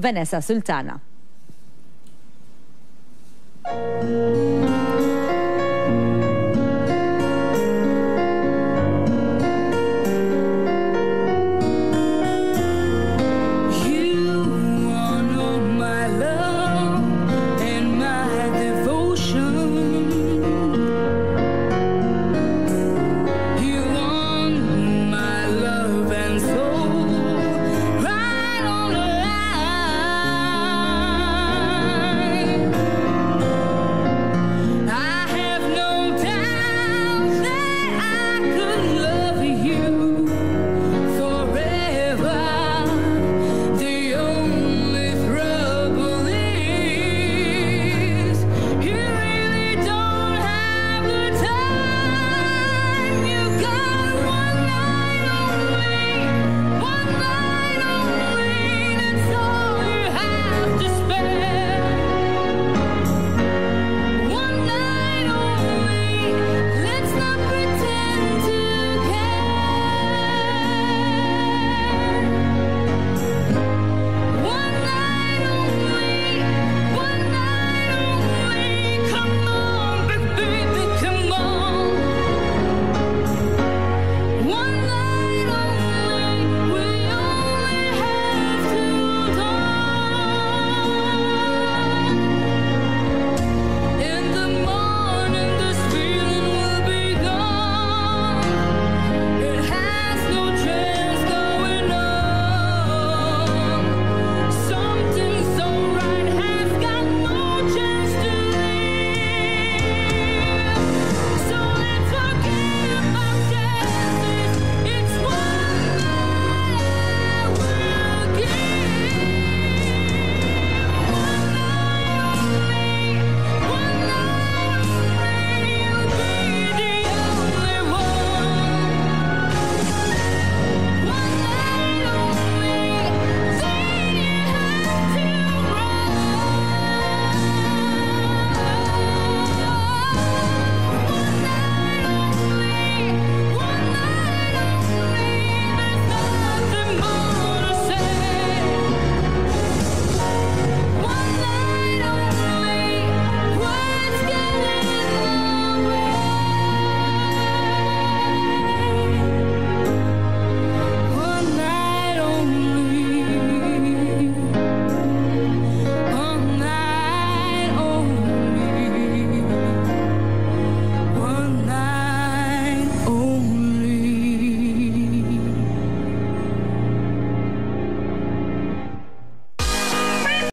Vanessa Sultana.